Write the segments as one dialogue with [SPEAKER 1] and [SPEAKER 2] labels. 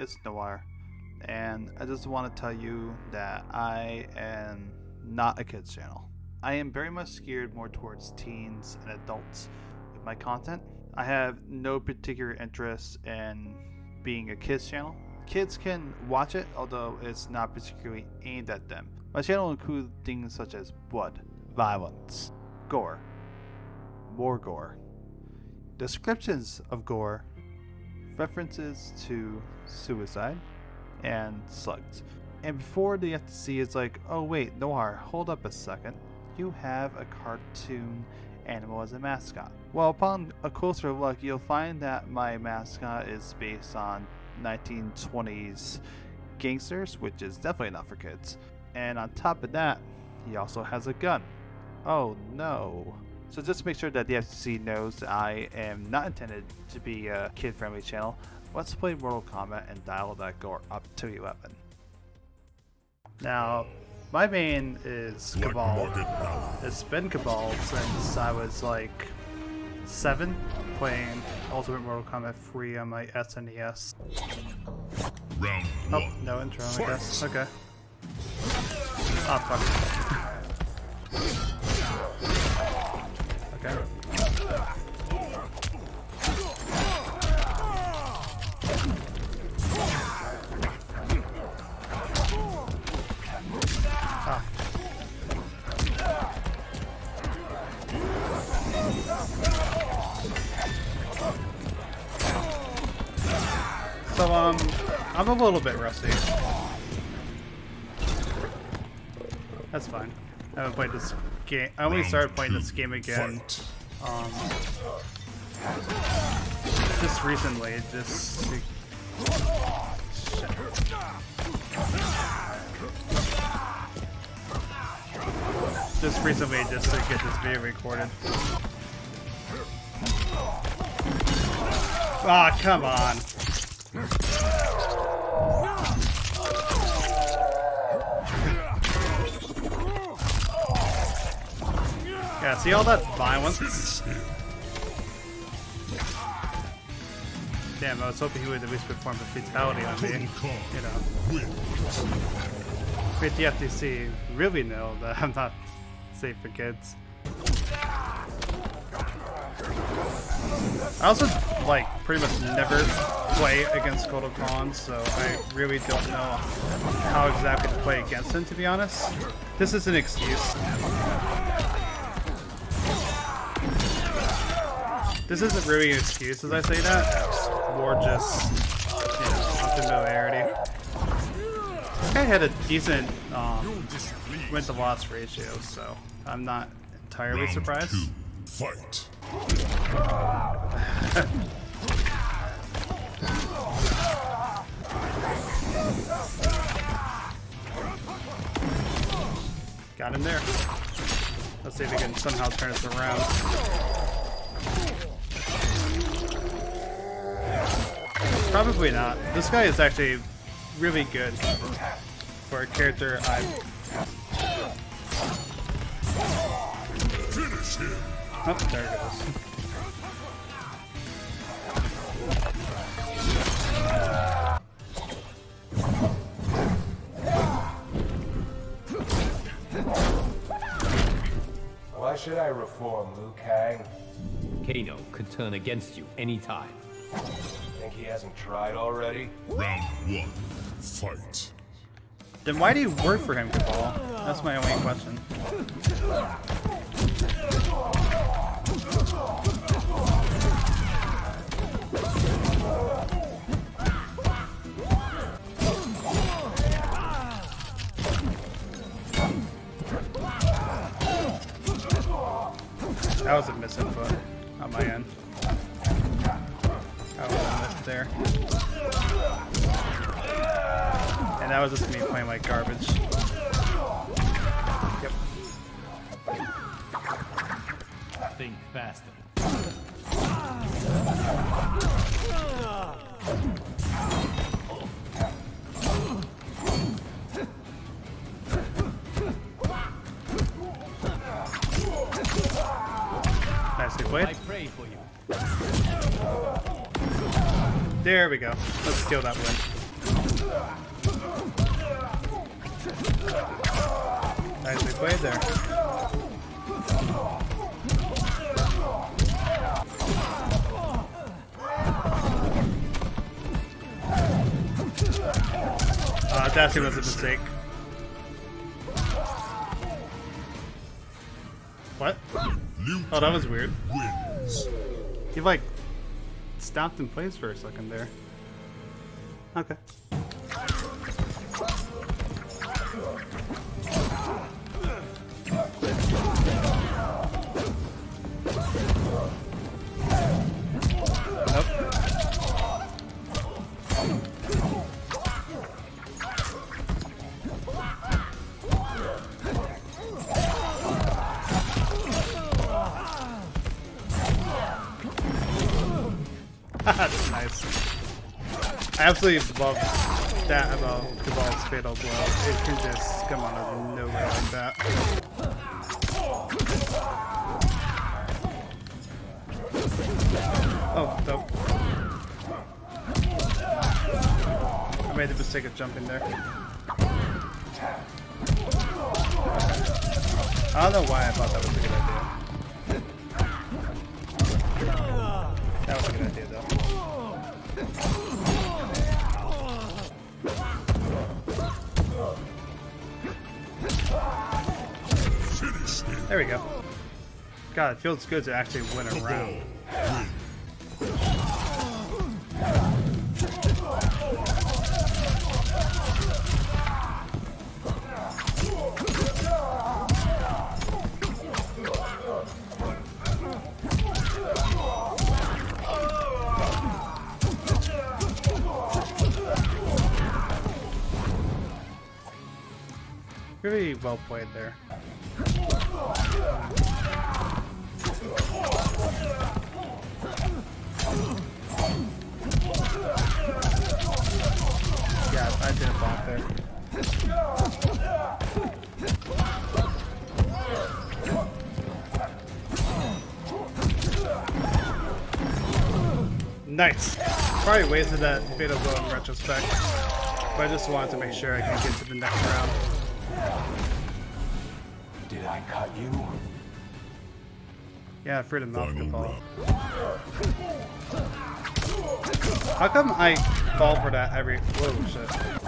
[SPEAKER 1] it's Noir, and I just want to tell you that I am not a kids channel. I am very much geared more towards teens and adults with my content. I have no particular interest in being a kids channel. Kids can watch it, although it's not particularly aimed at them. My channel includes things such as blood, violence, gore, more gore, descriptions of gore, references to suicide, and slugs. And before the FTC is like, oh wait, Noir, hold up a second. You have a cartoon animal as a mascot. Well, upon a closer look, you'll find that my mascot is based on 1920s gangsters, which is definitely not for kids. And on top of that, he also has a gun. Oh no. So just to make sure that the FCC knows I am not intended to be a kid-friendly channel, let's play Mortal Kombat and dial that gore up to 11. Now, my main is Kabal. It's been Kabal since I was like 7, playing Ultimate Mortal Kombat 3 on my SNES.
[SPEAKER 2] Round
[SPEAKER 1] oh, no intro, I guess. Okay. Ah, oh, fuck. So, um, I'm a little bit rusty. That's fine. I haven't played this game. I only started playing this game again, um, just recently. Just, just recently, just to get this video recorded. Ah, oh, come on. Yeah, see all that violence? Damn, I was hoping he would at least perform a fatality on me. You know. Wait, the FTC really know that I'm not safe for kids. I also, like, pretty much never play against Kotal Kahn, so I really don't know how exactly to play against him, to be honest. This is an excuse. This isn't really an excuse as I say that, more just, you know, guy had a decent um, win-to-loss ratio, so I'm not entirely
[SPEAKER 2] Round
[SPEAKER 1] surprised.
[SPEAKER 2] Two. Fight.
[SPEAKER 1] Got him there. Let's see if we can somehow turn this around. Probably not. This guy is actually really good for a character I'm...
[SPEAKER 2] Finish him.
[SPEAKER 1] Oh, there it goes.
[SPEAKER 3] Why should I reform Liu Kang?
[SPEAKER 4] Kano could turn against you anytime.
[SPEAKER 3] Think he hasn't tried already?
[SPEAKER 2] Round one. Fight.
[SPEAKER 1] Then why do you work for him, Kabal? That's my only question. That was a misinput on my end. That was a miss there. And that was just me playing like garbage. Yep.
[SPEAKER 4] Think faster.
[SPEAKER 1] Nicely
[SPEAKER 4] I pray for you.
[SPEAKER 1] There we go. Let's steal that one. Nicely played there. Uh, dashing was a mistake. What? Oh, that was weird. He like stopped in place for a second there. Okay. I absolutely love that about Kabal's Fatal Blow. It can just come out of nowhere like that. Oh, dope. I made the mistake of jumping there. I don't know why I thought that was a good idea. That was a good idea, though. There we go. God, it feels good to actually win a round. Really well played there. Nice. Probably wasted that fatal blow in retrospect. But I just wanted to make sure I can get to the next round.
[SPEAKER 3] Did I cut you?
[SPEAKER 1] Yeah, freedom off the ball. How come I fall for that every? Whoa, shit.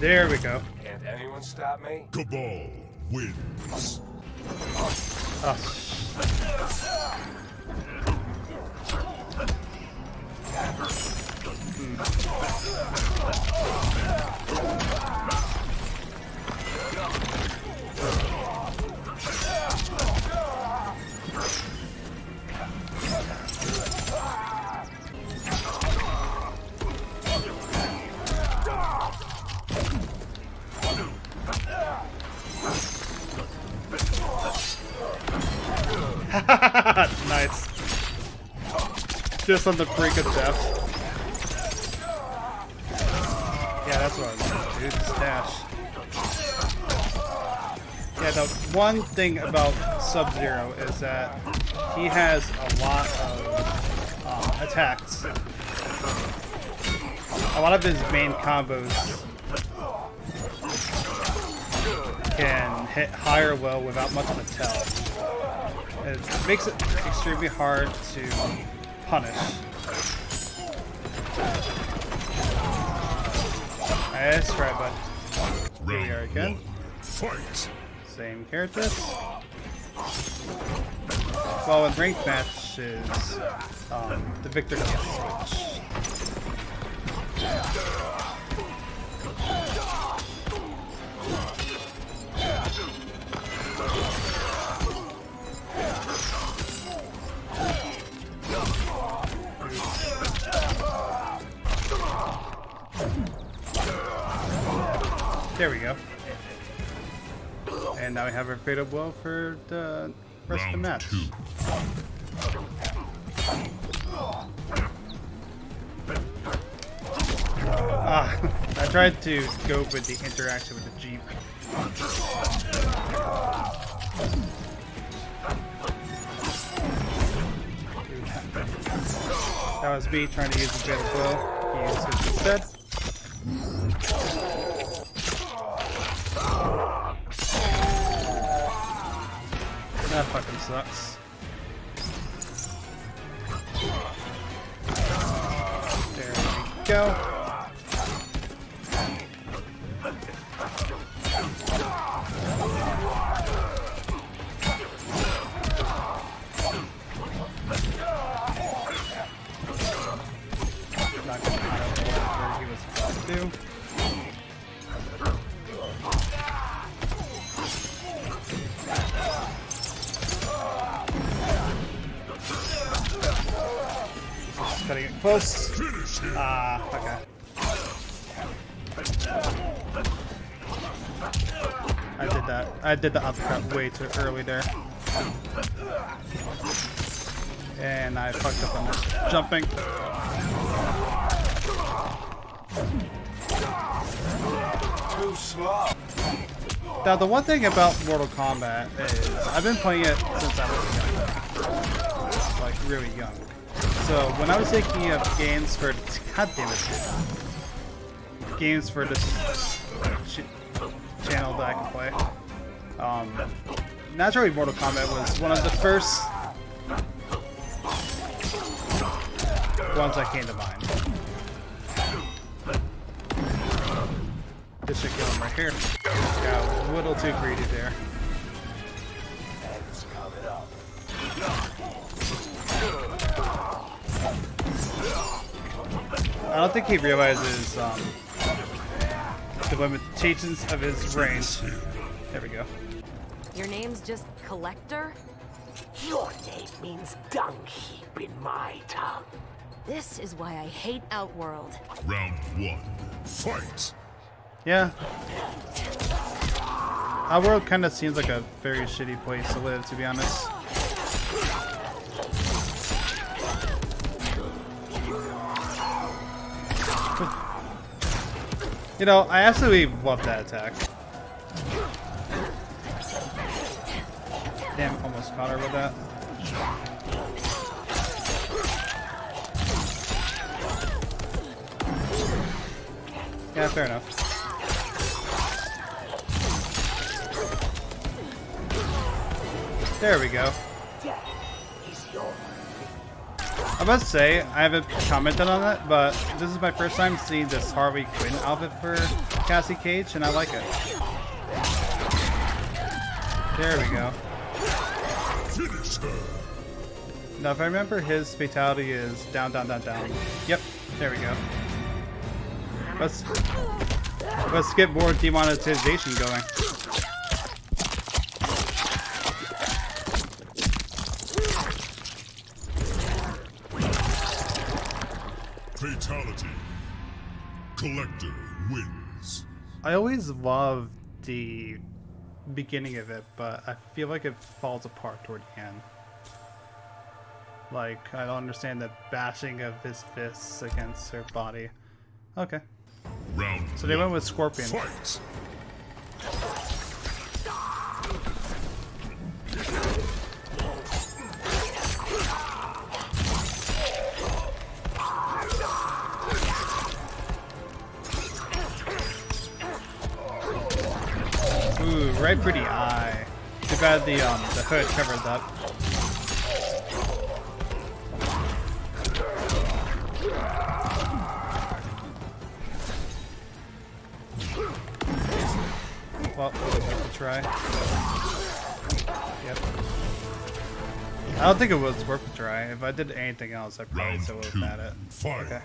[SPEAKER 1] There we go.
[SPEAKER 3] Can't anyone stop me?
[SPEAKER 2] Kabal wins.
[SPEAKER 1] Oh, Just on the brink of death. Yeah, that's what I want, dude. Stash. Yeah, the one thing about Sub-Zero is that he has a lot of uh, attacks. A lot of his main combos can hit higher well without much of a tell. It makes it extremely hard to punish. Nice try, bud. Here we are again.
[SPEAKER 2] Fight.
[SPEAKER 1] Same characters. Well, in ranked matches, um, the victor can switch. There now we have our fatal well for the rest of the
[SPEAKER 2] Round
[SPEAKER 1] match.
[SPEAKER 2] two.
[SPEAKER 1] Ah, I tried to go with the interaction with the Jeep. That was me trying to use the fatal blow. He used it instead. Sucks. There we go. Cutting it close. Ah, okay. I did that. I did the uppercut way too early there. And I fucked up on this jumping.
[SPEAKER 5] Too slow.
[SPEAKER 1] Now, the one thing about Mortal Kombat is I've been playing it since I was young. Like, really young. So, when I was thinking of games for... God damn it. Games for this ch channel that I can play. Um, naturally, Mortal Kombat was one of the first ones that came to mind. This should kill him right here. Got a little too greedy there. I don't think he realizes um, the limitations of his range. There we go.
[SPEAKER 6] Your name's just Collector?
[SPEAKER 7] Your name means dung heap in my tongue.
[SPEAKER 6] This is why I hate Outworld.
[SPEAKER 2] Round one. Fight.
[SPEAKER 1] Yeah. Outworld kind of seems like a very shitty place to live, to be honest. You know, I absolutely love that attack. Damn, almost caught her with that. Yeah, fair enough. There we go. I must say, I haven't commented on that, but this is my first time seeing this Harley Quinn outfit for Cassie Cage, and I like it. There we go. Now, if I remember, his fatality is down, down, down, down. Yep, there we go. Let's let's get more demonetization going.
[SPEAKER 2] Fatality. Collector wins.
[SPEAKER 1] I always love the beginning of it, but I feel like it falls apart toward the end. Like, I don't understand the bashing of his fists against her body. Okay.
[SPEAKER 2] Round
[SPEAKER 1] So they went with Scorpion.
[SPEAKER 2] Fight.
[SPEAKER 1] For the eye. Too bad the um the hood covered that. Well, worth a try. Yep. I don't think it was worth a try. If I did anything else, I probably
[SPEAKER 2] Round
[SPEAKER 1] still would have had it.
[SPEAKER 2] Fight.
[SPEAKER 1] Okay.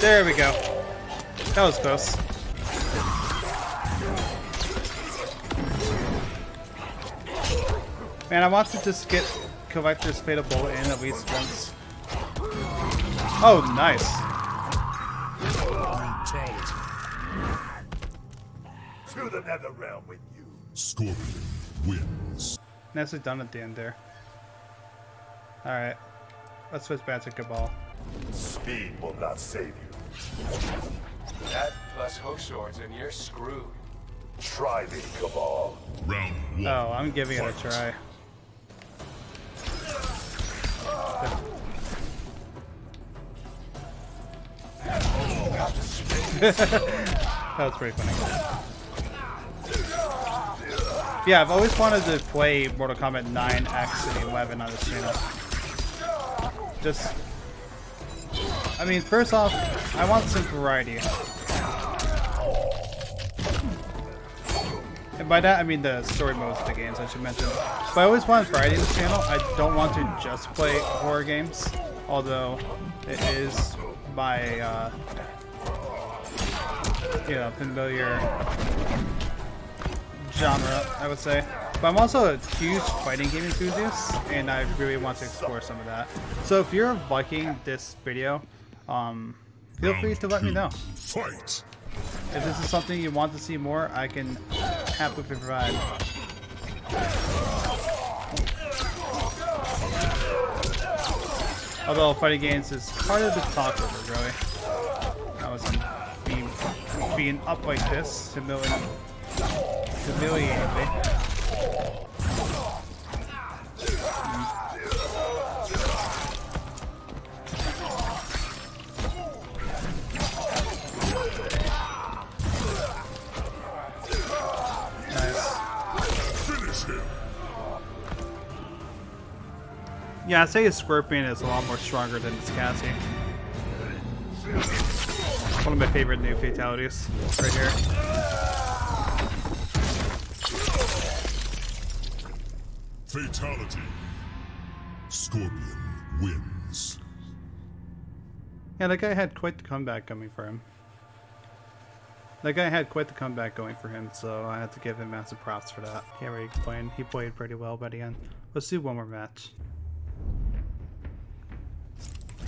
[SPEAKER 1] There we go. That was close. Man, I want to just get Collector's Fatal Blow in at least once. Oh, nice.
[SPEAKER 5] To the nether realm with you.
[SPEAKER 2] Scorpion wins.
[SPEAKER 1] Nicely done at the end there. Alright. Let's switch back to Kabal.
[SPEAKER 5] Speed will not save you.
[SPEAKER 3] That plus hook swords and you're screwed.
[SPEAKER 5] Try me, Kabal.
[SPEAKER 2] Round one.
[SPEAKER 1] Oh, I'm giving it a try. that was pretty funny. Yeah, I've always wanted to play Mortal Kombat 9, X, and 11 on this channel. Just... I mean, first off, I want some variety. And by that, I mean the story modes of the games, I should mention. But I always want variety in this channel. I don't want to just play horror games, although it is my, uh, you know, familiar genre, I would say. But I'm also a huge fighting game enthusiast, and I really want to explore some of that. So if you're liking this video, um, feel free to let me know.
[SPEAKER 2] Fight.
[SPEAKER 1] If this is something you want to see more, I can happily provide. Although fighting games is part of the talk over, really. I was being being up like this, humiliating, humiliating me. Yeah, I'd say a Scorpion is a lot more stronger than this Cassie. One of my favorite new fatalities, right here.
[SPEAKER 2] Fatality. Scorpion wins.
[SPEAKER 1] Yeah, that guy had quite the comeback coming for him. That guy had quite the comeback going for him, so I had to give him massive props for that. Can't really complain. He played pretty well by the end. Let's do one more match.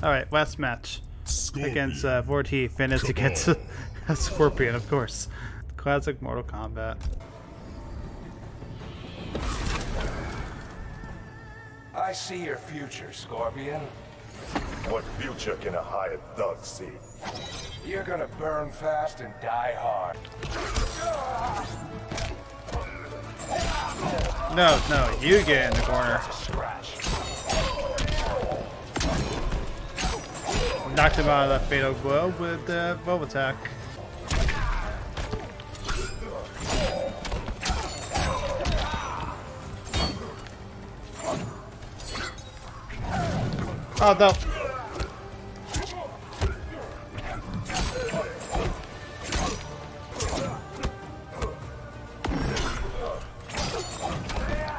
[SPEAKER 1] Alright, last match.
[SPEAKER 2] Scorpion.
[SPEAKER 1] Against uh, Vorteeth, and it's
[SPEAKER 2] Kabal.
[SPEAKER 1] against a Scorpion, of course. Classic Mortal Kombat.
[SPEAKER 3] I see your future, Scorpion.
[SPEAKER 5] What future can a hired thug see?
[SPEAKER 3] You're gonna burn fast and die hard.
[SPEAKER 1] No, no, you get in the corner. Knocked him out of that fatal blow with the bow attack. Oh no.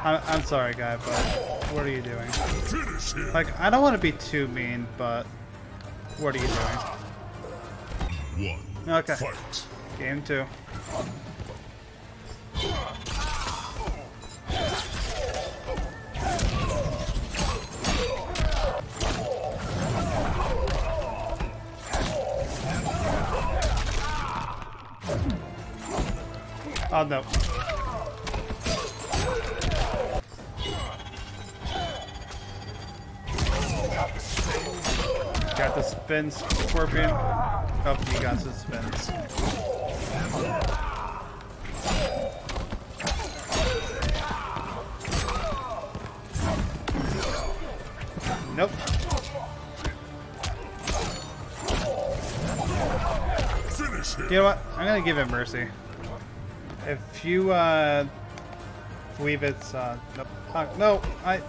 [SPEAKER 1] I'm, I'm sorry, guy, but what are you doing? Like, I don't want to be too mean, but what are you doing?
[SPEAKER 2] One.
[SPEAKER 1] Okay.
[SPEAKER 2] Fight.
[SPEAKER 1] Game two. Oh no. The Scorpion. Oh, he got spins. Nope. You know what? I'm gonna give him mercy. If you uh believe it's uh. Uh, no, I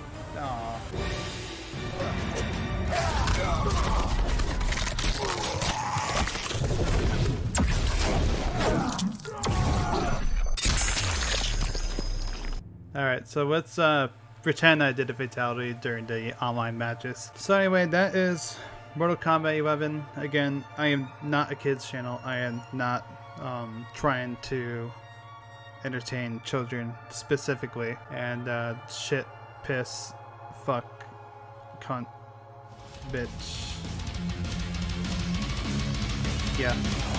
[SPEAKER 1] aw. Alright, so let's uh pretend I did a fatality during the online matches. So anyway, that is Mortal Kombat 11. Again, I am not a kids channel. I am not um, trying to entertain children specifically. And uh, shit, piss, fuck, cunt, bitch. Yeah.